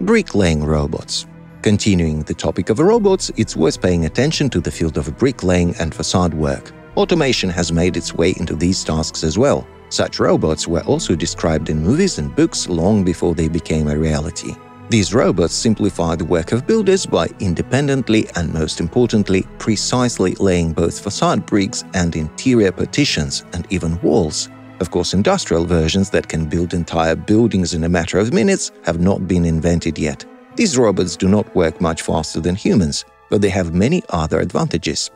Bricklaying robots. Continuing the topic of robots, it's worth paying attention to the field of bricklaying and facade work. Automation has made its way into these tasks as well. Such robots were also described in movies and books long before they became a reality. These robots simplify the work of builders by independently and most importantly, precisely laying both facade bricks and interior partitions and even walls. Of course, industrial versions that can build entire buildings in a matter of minutes have not been invented yet. These robots do not work much faster than humans, but they have many other advantages.